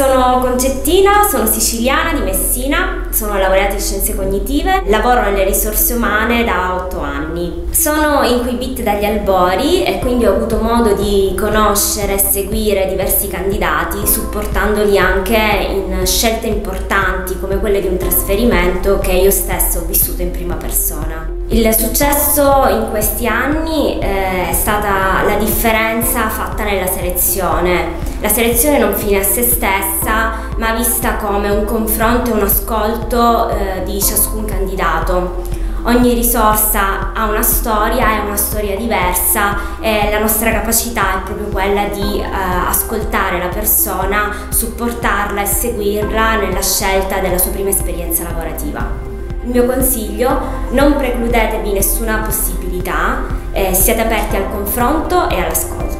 Sono concettina, sono siciliana di Messina, sono laureata in scienze cognitive, lavoro nelle risorse umane da otto anni. Sono inquibit dagli albori e quindi ho avuto modo di conoscere e seguire diversi candidati, supportandoli anche in scelte importanti quelle di un trasferimento che io stessa ho vissuto in prima persona. Il successo in questi anni eh, è stata la differenza fatta nella selezione. La selezione non fine a se stessa, ma vista come un confronto e un ascolto eh, di ciascun candidato. Ogni risorsa ha una storia, è una storia diversa e la nostra capacità è proprio quella di eh, ascoltare la persona, supportarla e seguirla nella scelta della sua prima esperienza lavorativa. Il mio consiglio, non precludetevi nessuna possibilità, eh, siate aperti al confronto e all'ascolto.